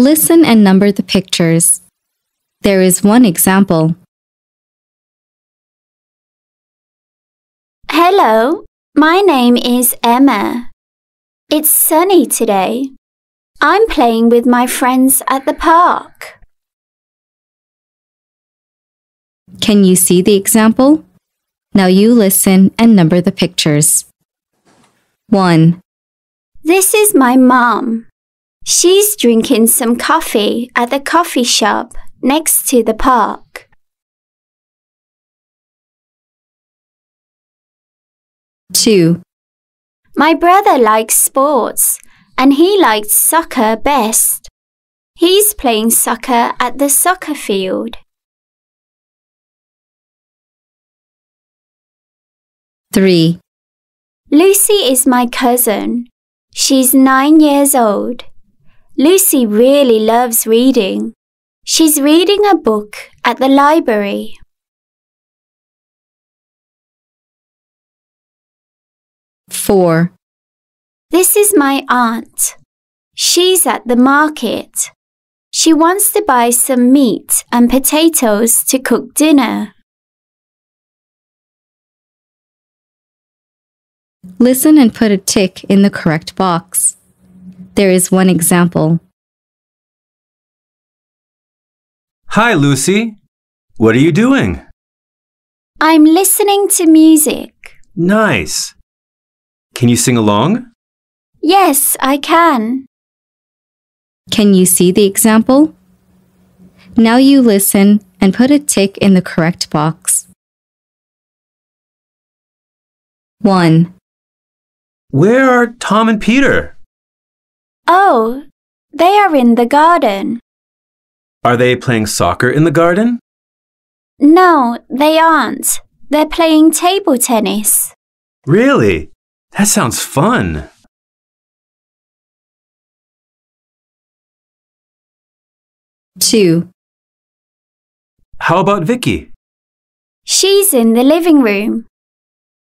Listen and number the pictures. There is one example. Hello, my name is Emma. It's sunny today. I'm playing with my friends at the park. Can you see the example? Now you listen and number the pictures. 1, This is my mom. She's drinking some coffee at the coffee shop next to the park. 2, My brother likes sports and he likes soccer best. He's playing soccer at the soccer field. 3, Lucy is my cousin. She's nine years old. Lucy really loves reading. She's reading a book at the library. 4, This is my aunt. She's at the market. She wants to buy some meat and potatoes to cook dinner. Listen and put a tick in the correct box. There is one example. Hi, Lucy. What are you doing? I'm listening to music. Nice. Can you sing along? Yes, I can. Can you see the example? Now you listen and put a tick in the correct box. 1, Where are Tom and Peter? Oh, they are in the garden. Are they playing soccer in the garden? No, they aren't. They're playing table tennis. Really? That sounds fun. 2, How about Vicky? She's in the living room.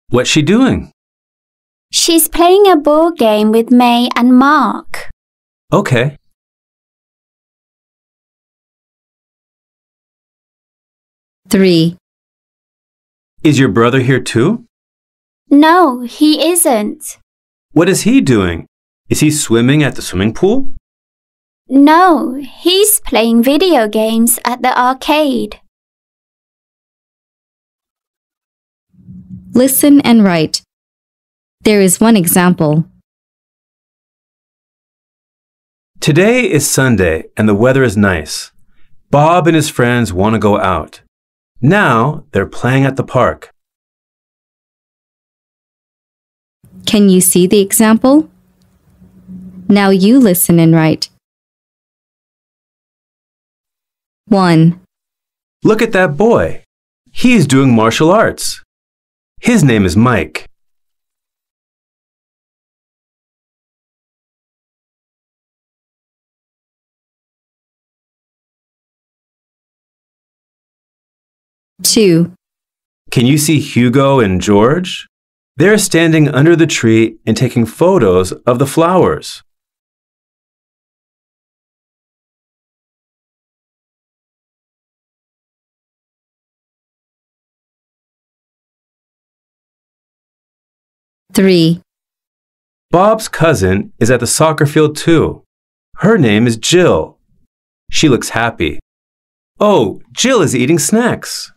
What's she doing? She's playing a board game with May and Mark. Okay. 3, Is your brother here too? No, he isn't. What is he doing? Is he swimming at the swimming pool? No, he's playing video games at the arcade. Listen and write. There is one example. Today is Sunday and the weather is nice. Bob and his friends want to go out. Now they're playing at the park. Can you see the example? Now you listen and write. 1, Look at that boy. He's doing martial arts. His name is Mike. Two, Can you see Hugo and George? They're standing under the tree and taking photos of the flowers. three, Bob's cousin is at the soccer field too. Her name is Jill. She looks happy. Oh, Jill is eating snacks.